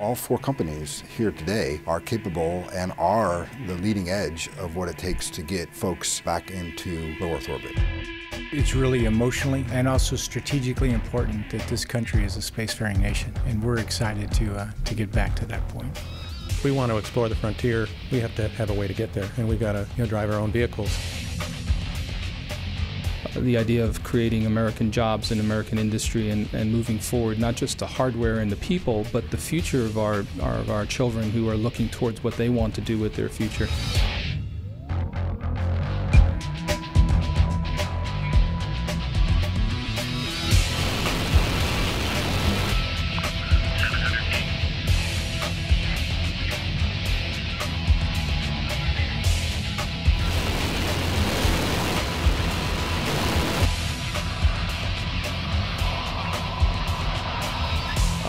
All four companies here today are capable and are the leading edge of what it takes to get folks back into low Earth orbit. It's really emotionally and also strategically important that this country is a spacefaring nation, and we're excited to, uh, to get back to that point. If we want to explore the frontier, we have to have a way to get there, and we've got to you know, drive our own vehicles the idea of creating American jobs and American industry and, and moving forward, not just the hardware and the people, but the future of our, our, of our children who are looking towards what they want to do with their future.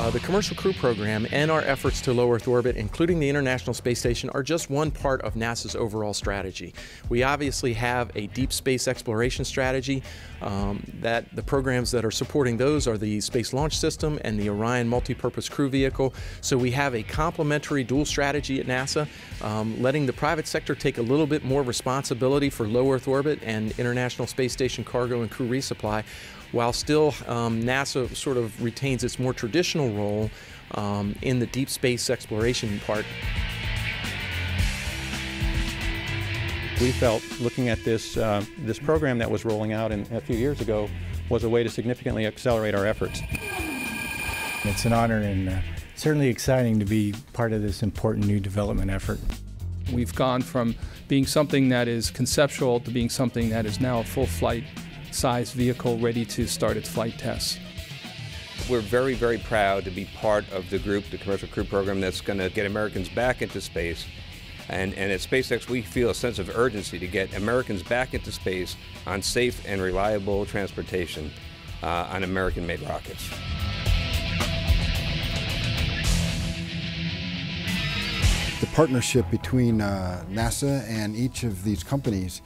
Uh, the Commercial Crew Program and our efforts to low Earth orbit, including the International Space Station, are just one part of NASA's overall strategy. We obviously have a deep space exploration strategy. Um, that the programs that are supporting those are the Space Launch System and the Orion Multipurpose Crew Vehicle. So we have a complementary dual strategy at NASA, um, letting the private sector take a little bit more responsibility for low Earth orbit and International Space Station cargo and crew resupply, while still um, NASA sort of retains its more traditional role um, in the deep space exploration part. We felt looking at this, uh, this program that was rolling out in, a few years ago was a way to significantly accelerate our efforts. It's an honor and uh, certainly exciting to be part of this important new development effort. We've gone from being something that is conceptual to being something that is now a full flight size vehicle ready to start its flight tests. We're very, very proud to be part of the group, the Commercial Crew Program, that's going to get Americans back into space. And, and at SpaceX, we feel a sense of urgency to get Americans back into space on safe and reliable transportation uh, on American made rockets. The partnership between uh, NASA and each of these companies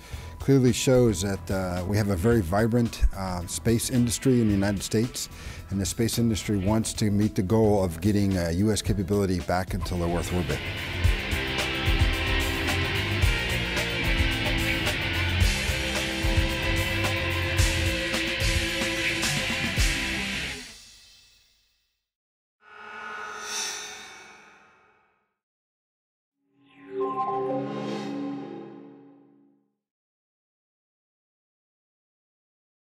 clearly shows that uh, we have a very vibrant uh, space industry in the United States, and the space industry wants to meet the goal of getting U.S. capability back into low Earth orbit.